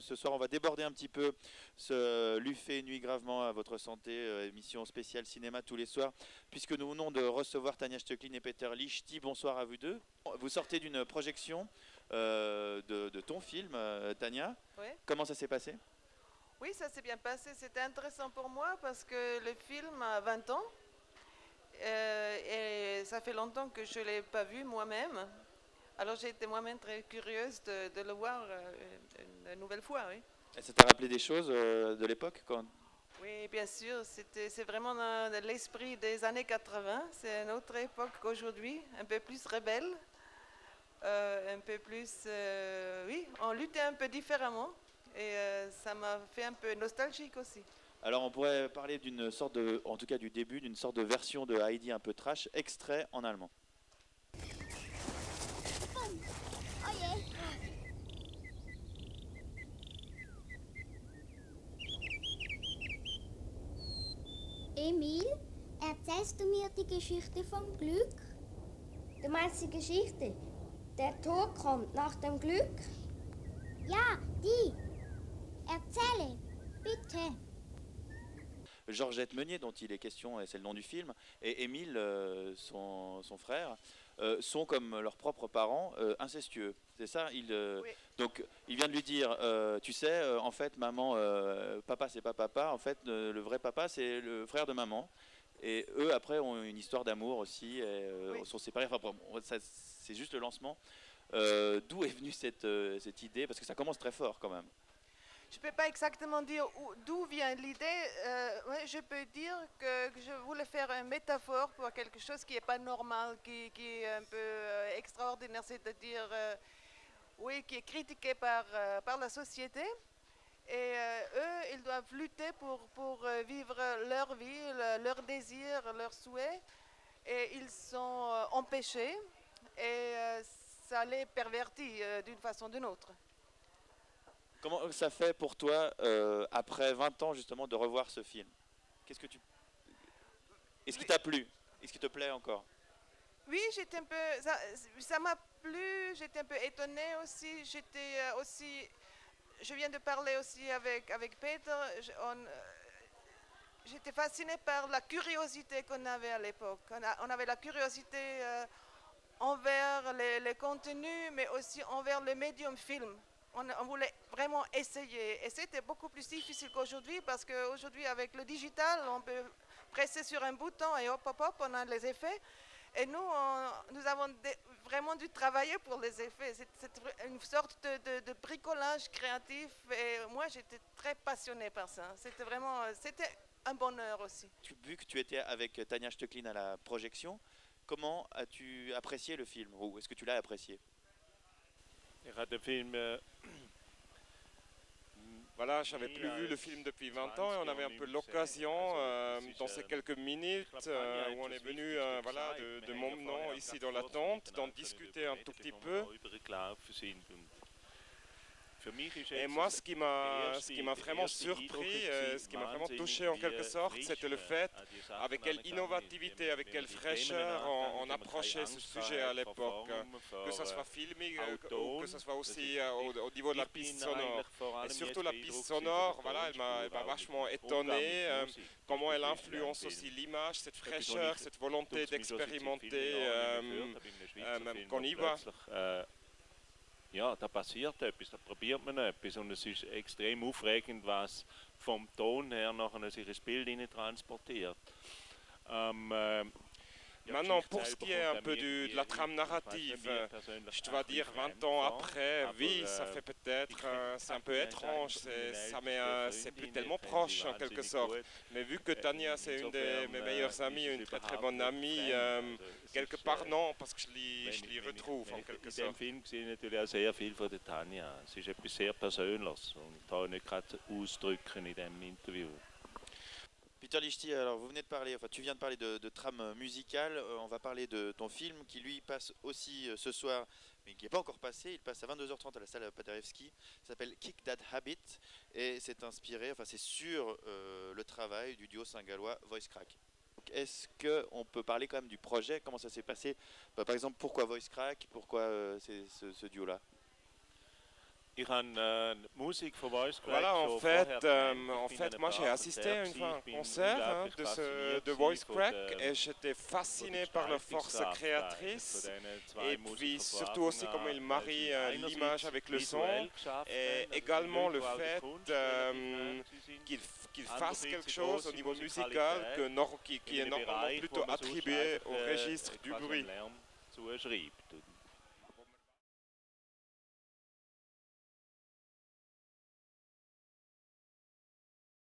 Ce soir, on va déborder un petit peu ce Luffet Nuit gravement à votre santé, euh, émission spéciale cinéma tous les soirs, puisque nous venons de recevoir Tania Stöcklin et Peter Lichty. Bonsoir à vous deux. Vous sortez d'une projection euh, de, de ton film, euh, Tania. Oui. Comment ça s'est passé? Oui, ça s'est bien passé. C'était intéressant pour moi parce que le film a 20 ans et ça fait longtemps que je ne l'ai pas vu moi-même. Alors j'ai été moi-même très curieuse de, de le voir euh, une, une nouvelle fois. Oui, Et Ça t'a rappelé des choses euh, de l'époque quand... oui bien sûr, c'était- c'est vraiment dans l'esprit des années 80. C'est une autre époque qu'aujourd'hui, un peu plus rebelle, euh, un peu plus... euh, oui, on luttait un peu différemment et euh, ça m'a fait un peu nostalgique aussi. Alors on pourrait parler d'une sorte de, en tout cas du début, d'une sorte de version de Heidi un peu trash, extrait en allemand. Erzählst du mir die Geschichte vom Glück? Du meinst die Geschichte? Der Tod kommt nach dem Glück? Ja, die. Erzähle, bitte. Georgette Meunier, dont il est question, et c'est le nom du film, et Émile, euh, son, son frère, euh, sont comme leurs propres parents euh, incestueux. C'est ça il, euh, Oui. Donc il vient de lui dire, euh, tu sais, euh, en fait, maman, euh, papa c'est pas papa, en fait, euh, le vrai papa c'est le frère de maman. Et eux, après, ont une histoire d'amour aussi, et euh, Oui. sont séparés. Enfin, c'est juste le lancement. Euh, D'où est venue cette, euh, cette idée? Parce que ça commence très fort quand même. Je ne peux pas exactement dire où- d'où vient l'idée. euh, je peux dire que, que je voulais faire une métaphore pour quelque chose qui n'est pas normal, qui, qui est un peu extraordinaire, c'est-à-dire, euh, oui, qui est critiqué par, par la société. Et euh, eux, ils doivent lutter pour, pour euh, vivre leur vie, le- leurs désirs, leurs souhaits. Et ils sont euh, empêchés et euh, ça les pervertit d'une façon ou d'une autre. Comment ça fait pour toi, euh, après 20 ans justement, de revoir ce film? Qu'est-ce que tu... Est-ce qu'il t'a plu? Est-ce qu'il te plaît encore? Oui, j'étais un peu. Ça m'a plu, j'étais un peu étonnée aussi. J'étais aussi. Je viens de parler aussi avec, avec Peter. euh, J'étais fascinée par la curiosité qu'on avait à l'époque. On, avait la curiosité euh, envers les, contenus, mais aussi envers le médium film. On voulait vraiment essayer. Et c'était beaucoup plus difficile qu'aujourd'hui parce qu'aujourd'hui, avec le digital, on peut presser sur un bouton et hop, hop, hop, on a les effets. Et nous, on- nous avons vraiment dû travailler pour les effets. C'est une sorte de, de- de bricolage créatif. Et moi, j'étais très passionnée par ça. C'était vraiment, euh, c'était un bonheur aussi. tu, Vu que tu étais avec Tania Stöcklin à la projection, comment as-tu apprécié le film Ou est-ce que tu l'as apprécié? Ik had de film Voilà, j'avais plus vu le film depuis 20 ans et on avait un peu l'occasion euh, dans ces quelques minutes euh, où on est venu euh, voilà, de, de mon nom ici dans la tente, d'en discuter un tout petit peu. Et moi, ce qui m'a, ce qui m'a vraiment surpris, euh, ce qui m'a vraiment touché en quelque sorte, c'était le fait avec quelle innovativité, avec quelle fraîcheur on, on approchait ce sujet à l'époque, que ce soit filmique euh, ou que ce soit aussi euh, au, au niveau de la piste sonore. Et surtout la piste sonore, voilà, elle m'a vachement étonné, euh, comment elle influence aussi l'image, cette fraîcheur, cette volonté d'expérimenter euh, euh, qu'on y va. Ja, da passiert etwas, da probiert man etwas und es ist extrem aufregend, was vom Ton her nachher sich ins Bild transportiert. Ähm, äh, Maintenant, pour ce qui est un peu de la trame narrative, je dois dire bisschen 20 ans après, oui, ça fait peut-être, euh, c'est un peu étrange, ça euh, c'est plus tellement proche sie en quelque sorte. Mais vu que Tania c'est une de mes meilleures amies, es une très très bonne amie, euh, quelque part non, parce que je l'y, retrouve en quelque sorte. Tanja. Es ist etwas sehr Persönliches und da nicht gerade ausdrücken in diesem Interview. Peter Lichty, alors vous venez de parler, enfin tu viens de parler de, de trame musicale, euh, on va parler de ton film qui lui passe aussi euh, ce soir, mais qui n'est pas encore passé, il passe à 22h30 à la salle Paderewski, s'appelle Kick That Habit, et c'est inspiré, enfin c'est sur euh, le travail du duo saint-gallois Voice Crack. Est-ce qu'on peut parler quand même du projet, comment ça s'est passé? Bah, Par exemple, pourquoi Voice Crack? Pourquoi ce, duo-là? Voilà, en fait, euh, en fait moi j'ai assisté à un concert hein, de, ce, de Voice Crack et j'étais fasciné par leur force créatrice. Et puis surtout aussi comment ils marient euh, l'image avec le son et également le fait qu'ils qu'ils fassent quelque chose au niveau musical que qui, qui est normalement plutôt attribué au registre du bruit.